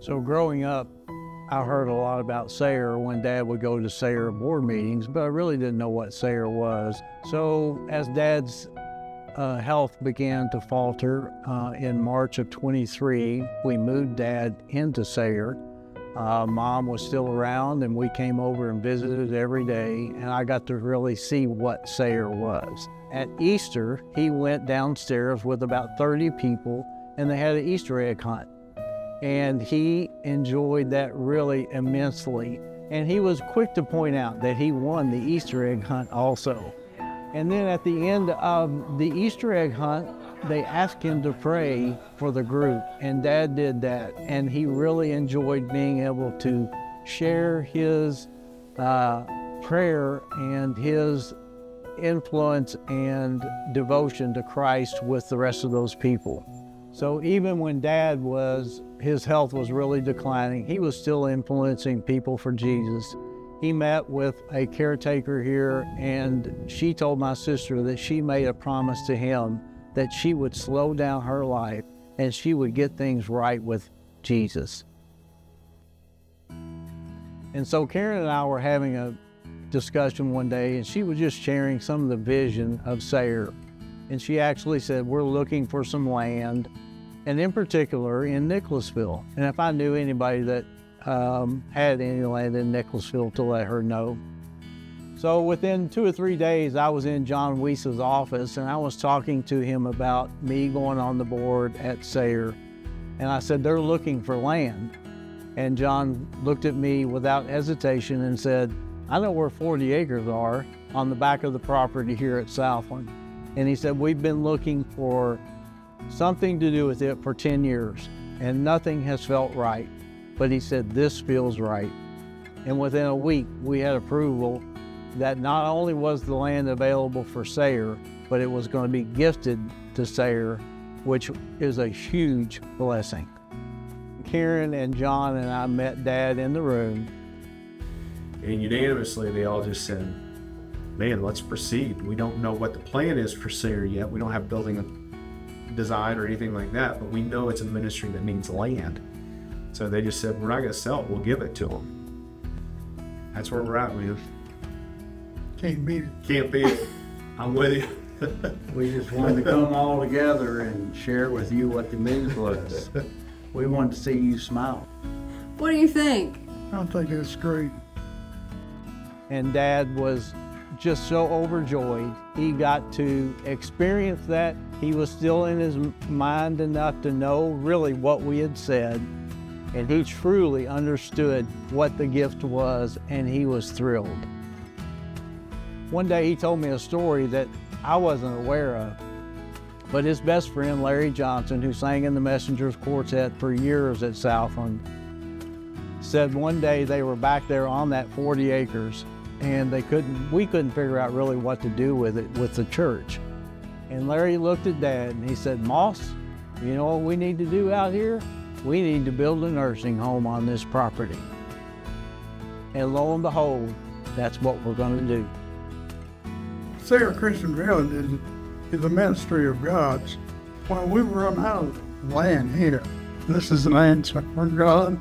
So growing up, I heard a lot about Sayre when Dad would go to Sayre board meetings, but I really didn't know what Sayre was. So as Dad's uh, health began to falter uh, in March of 23, we moved Dad into Sayre. Uh, Mom was still around, and we came over and visited every day, and I got to really see what Sayre was. At Easter, he went downstairs with about 30 people, and they had an Easter egg hunt and he enjoyed that really immensely. And he was quick to point out that he won the Easter egg hunt also. And then at the end of the Easter egg hunt, they asked him to pray for the group, and Dad did that. And he really enjoyed being able to share his uh, prayer and his influence and devotion to Christ with the rest of those people. So even when Dad was his health was really declining. He was still influencing people for Jesus. He met with a caretaker here, and she told my sister that she made a promise to him that she would slow down her life and she would get things right with Jesus. And so Karen and I were having a discussion one day, and she was just sharing some of the vision of Sayre. And she actually said, We're looking for some land and in particular in Nicholasville. And if I knew anybody that um, had any land in Nicholasville to let her know. So within two or three days, I was in John Weiss's office and I was talking to him about me going on the board at Sayre. And I said, they're looking for land. And John looked at me without hesitation and said, I know where 40 acres are on the back of the property here at Southland. And he said, we've been looking for something to do with it for 10 years, and nothing has felt right. But he said, This feels right. And within a week, we had approval that not only was the land available for Sayre, but it was going to be gifted to Sayre, which is a huge blessing. Karen and John and I met Dad in the room. And unanimously, they all just said, Man, let's proceed. We don't know what the plan is for Sayre yet. We don't have building design or anything like that, but we know it's a ministry that needs land. So they just said, we're not going to sell it, we'll give it to them. That's where we're at, man. Can't beat it. Can't beat it. I'm with you. we just wanted to come all together and share with you what the news was. We wanted to see you smile. What do you think? I think it's great. And Dad was just so overjoyed. He got to experience that. He was still in his mind enough to know really what we had said. And he truly understood what the gift was, and he was thrilled. One day he told me a story that I wasn't aware of. But his best friend, Larry Johnson, who sang in the Messengers Quartet for years at Southland, said one day they were back there on that 40 acres and they couldn't, we couldn't figure out really what to do with it with the church. And Larry looked at Dad and he said, Moss, you know what we need to do out here? We need to build a nursing home on this property. And lo and behold, that's what we're going to do. Sayre Christian Village is, is a ministry of God's. When we were run out of land here, this is an answer for God